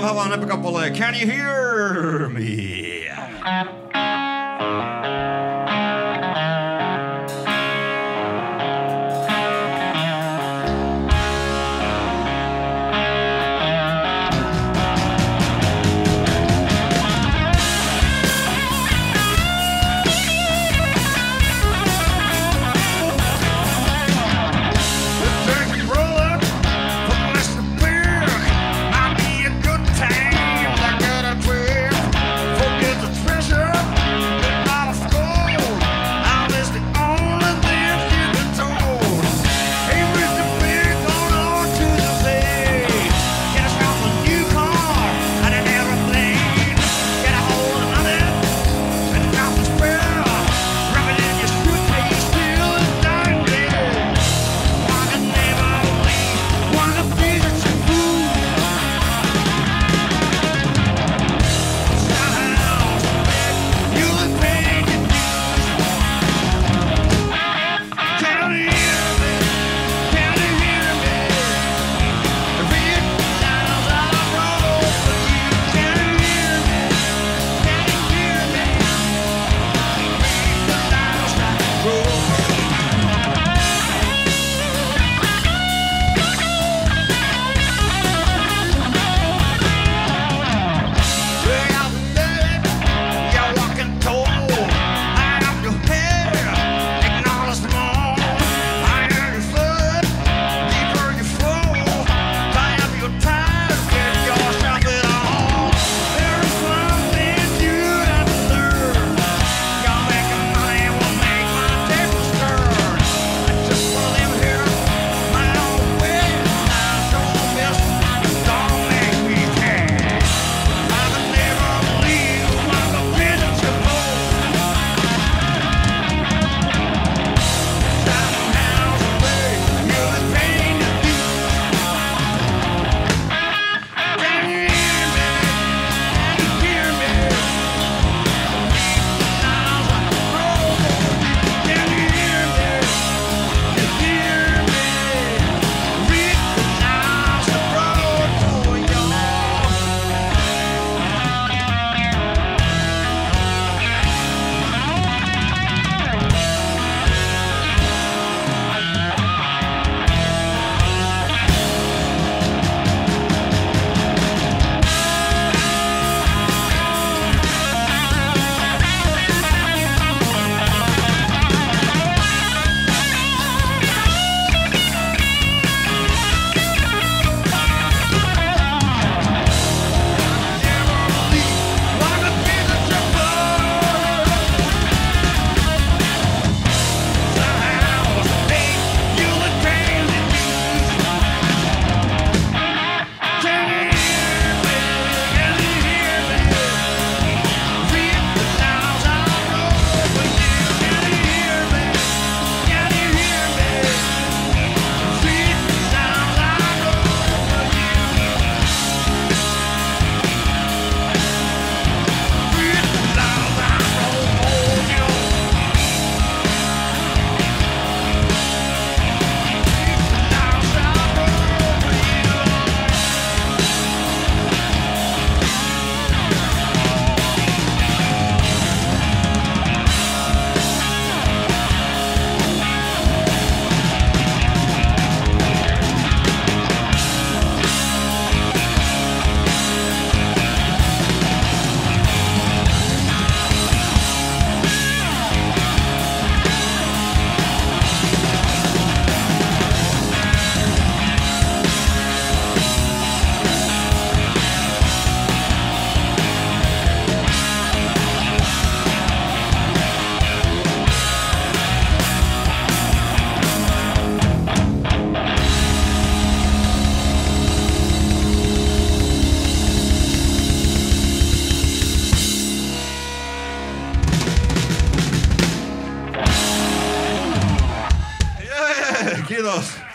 van heb kappale Can you hear me? Cheers.